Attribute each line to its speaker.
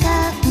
Speaker 1: た